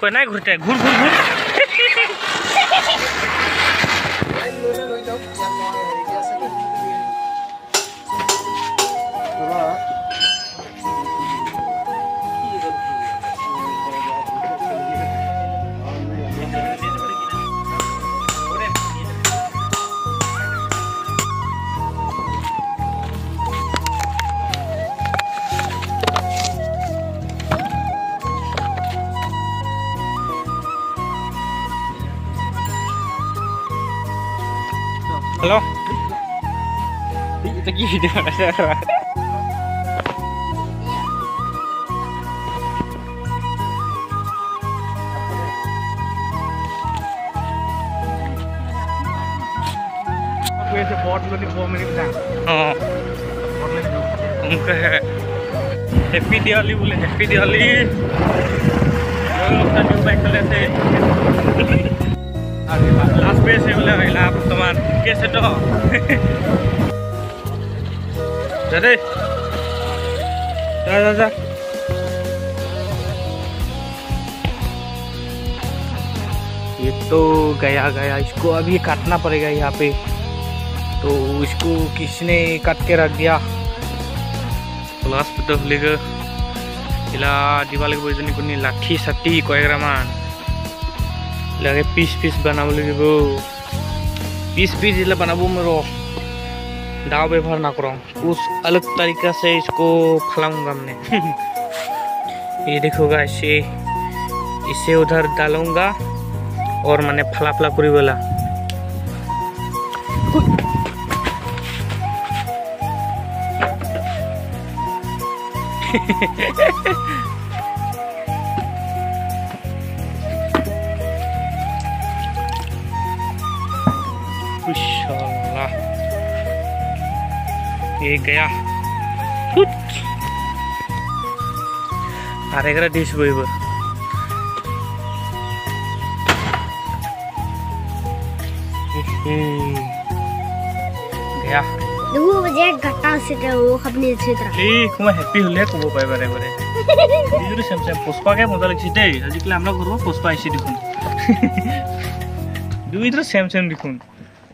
कोई ना घूरते घूर घूर घूर। Halo? Itu video saudara. Aku esok bot lu nih bom ini bisa. Oh. Bot lu nih. Enggak. Happy Diwali बोले happy Diwali लोग अपना न्यू बाइक लेते हैं बोले अगला बर्तमान कैसे तो जा दे जा जा जा ये तो गया गया इसको अभी काटना पड़ेगा यहाँ पे तो इसको किसने काट के रख दिया ক্লাছ পুত্ৰ খুলিগৈ ইলা দিব লাগিব এজনী কোনো লাঠি চাঠি কয়েকৰামান ইলাকে পিচ পিচ বনাব লাগিব পিচ পিচ इला बनाबो मैं रो दाव व्यवहार ना करो कुछ अलग तरीका से इसको फैलाऊंगा हमने ये देखोगा इसे इसे उधर डालूंगा और मैंने फला फला करी बोला Inshallah. ये गया আরেকটা ডিশ বইব গয়া वो बजे गट्टा से वो अपने क्षेत्र এই কোনোবা হেপী হ'লে ক'ব পাৰে বাৰে বাৰে যদি চেম চেম পুষ্পাকে মজা লাগিছে দেই আজিকালি আমাৰ ঘৰত পুষ্পা আহিছে দেখোন দুইটো চেম চেম দেখোন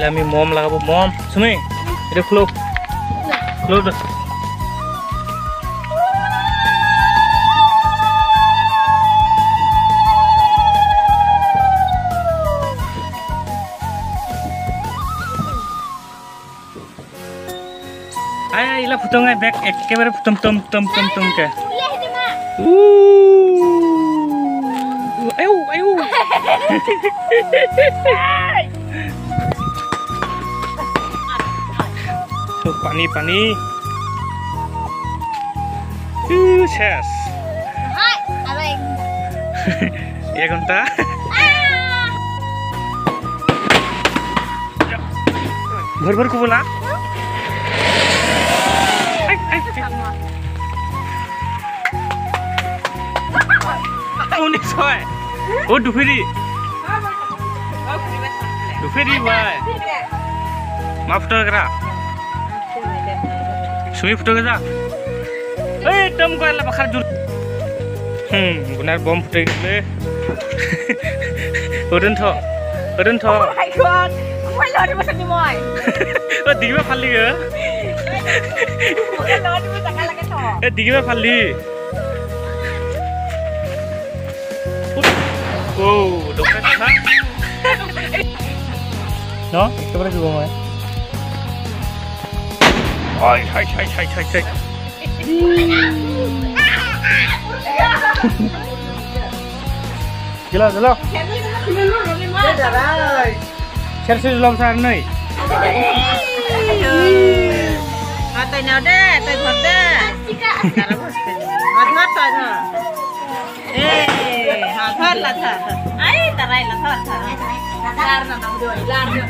lami mom laga bu mom. Sumi ini flow flow dus ayah putong ya back ek kamar putong tom tom tom tom ke. Ha, ha, ha, পানী পানী উ, শেষ हाय अबे এঘণ্টা ভর ভর কুবলা উনিশ হয় ও দুফেরি দুফেরি ভাই মা ফটোগ্রা চুমি ফুটকে যা। একদম কয়লা পাখার জোর হুম গুনার বম ফুটে গেলে। ওরেন থ ওরেন থ। ও এ ও দোকান ন একবারে গো মই। Ôi, hay, hay, hay, hay, hay. Gila, gila. Chelsea dulu lom sana nih. Oh, tay nào đây, tay thật đây. Hạt thoát thôi hả? Ê, hạt thoát là thật. Ấy, ta đây là thoát thật. Lan là nằm đuổi, lan được.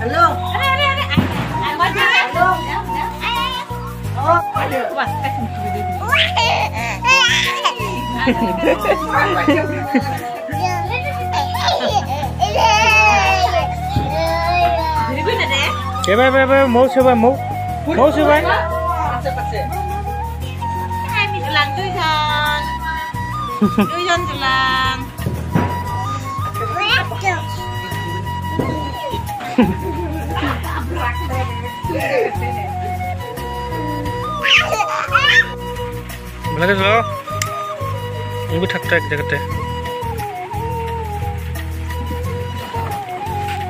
Hello. Uah, eh, Oke, baik, baik, baik, mau coba, mau, mau coba. Hai, bilang tuh, Jan. Tuh, Jan, bilang. Hãy subscribe cho kênh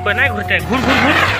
Kau naik ghur deh, ghur ghur ghur. Eh, bye bye tata.